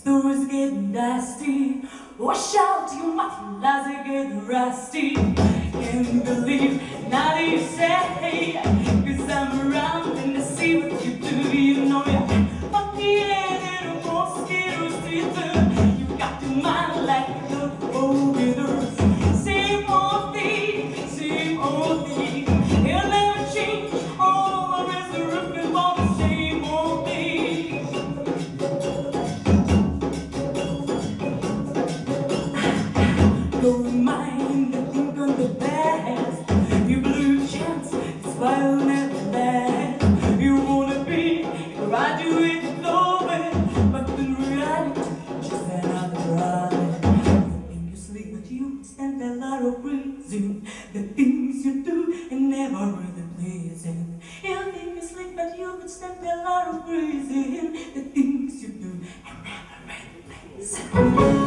getting dusty. Wash out your lies are getting rusty. Can't believe now that you say, cause I'm around and I see what you do. You know you fuck the end and most skills to you do. You got your mind like good old winners. Same old thing, same old thing. Really pleasing. You think you sleep, but you could stand a lot of reason. The things you do and never really pleasing.